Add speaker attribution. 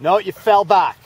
Speaker 1: No, you fell back.